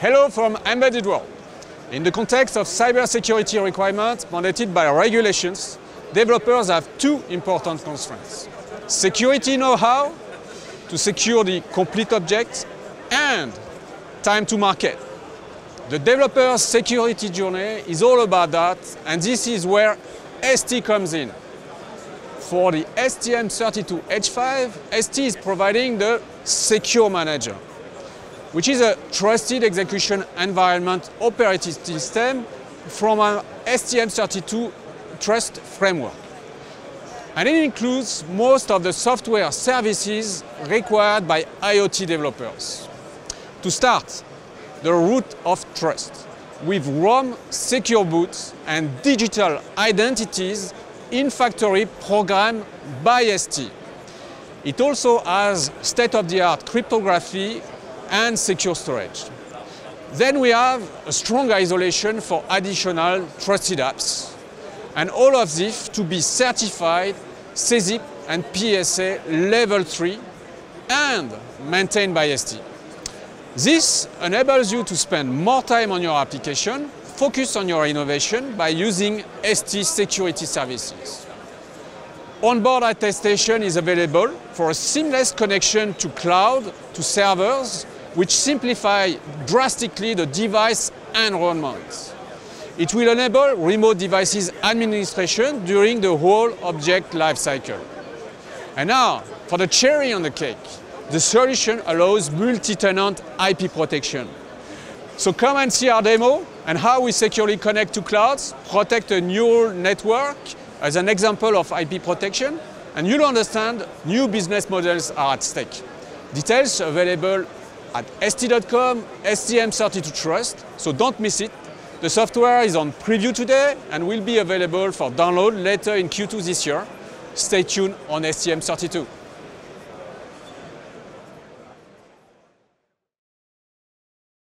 Hello from Embedded World. In the context of cybersecurity requirements mandated by regulations, developers have two important constraints. Security know-how to secure the complete object and time to market. The developer's security journey is all about that and this is where ST comes in. For the STM32H5, ST is providing the Secure Manager, which is a trusted execution environment operating system from an STM32 Trust framework. And it includes most of the software services required by IoT developers. To start, the root of trust with ROM secure boots and digital identities in factory program by ST. It also has state-of-the-art cryptography and secure storage. Then we have a strong isolation for additional trusted apps. And all of this to be certified SESIP and PSA level 3 and maintained by ST. This enables you to spend more time on your application, focus on your innovation by using ST security services. Onboard attestation is available for a seamless connection to cloud, to servers, which simplify drastically the device environment. It will enable remote devices administration during the whole object lifecycle. And now, for the cherry on the cake, the solution allows multi-tenant IP protection. So come and see our demo and how we securely connect to clouds, protect a neural network as an example of IP protection, and you'll understand new business models are at stake. Details available at st.com, STM32Trust, so don't miss it. The software is on preview today and will be available for download later in Q2 this year. Stay tuned on STM32.